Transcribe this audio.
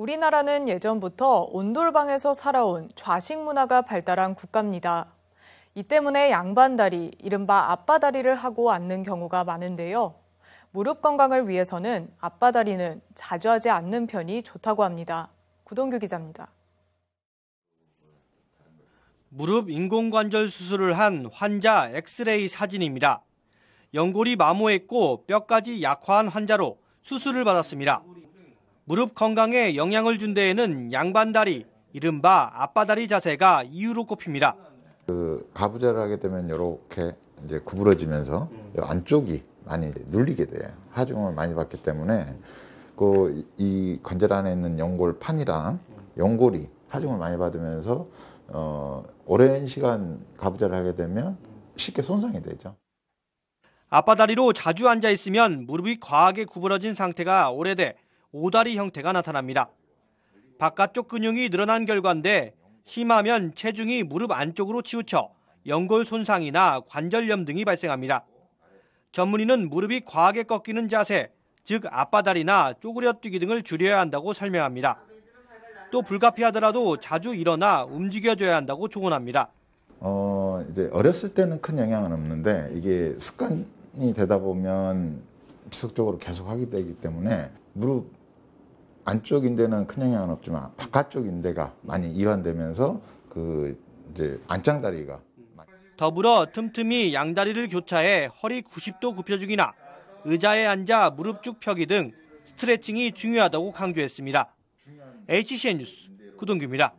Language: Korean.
우리나라는 예전부터 온돌방에서 살아온 좌식 문화가 발달한 국가입니다. 이 때문에 양반다리, 이른바 앞바다리를 하고 앉는 경우가 많은데요. 무릎 건강을 위해서는 앞바다리는 자주 하지 않는 편이 좋다고 합니다. 구동규 기자입니다. 무릎 인공관절 수술을 한 환자 엑스레이 사진입니다. 연골이 마모했고 뼈까지 약화한 환자로 수술을 받았습니다. 무릎 건강에 영향을 준 데에는 양반다리, 이른바 앞바다리 자세가 이유로 꼽힙니다. 그 가부좌를 하게 되면 이렇게 이제 구부러지면서 안쪽이 많이 눌리게 돼요. 하중을 많이 받기 때문에 그 이 관절 안에 있는 연골 판이랑 연골이 하중을 많이 받으면서 어, 오랜 시간 가부좌를 하게 되면 쉽게 손상이 되죠. 앞바다리로 자주 앉아 있으면 무릎이 과하게 구부러진 상태가 오래돼 오다리 형태가 나타납니다. 바깥쪽 근육이 늘어난 결과인데 심하면 체중이 무릎 안쪽으로 치우쳐 연골 손상이나 관절염 등이 발생합니다. 전문의는 무릎이 과하게 꺾이는 자세, 즉 앞바다리나 쪼그려 뛰기 등을 줄여야 한다고 설명합니다. 또 불가피하더라도 자주 일어나 움직여줘야 한다고 조언합니다. 어, 이제 어렸을 때는 큰 영향은 없는데 이게 습관이 되다 보면 지속적으로 계속 하게 되기 때문에 무릎 안쪽 인대는 큰 영향은 없지만 바깥쪽 인대가 많이 이완되면서 그 이제 안짱다리가 더불어 틈틈이 양다리를 교차해 허리 90도 굽혀주기나 의자에 앉아 무릎 쭉 펴기 등 스트레칭이 중요하다고 강조했습니다. HCN 뉴스 구동규입니다.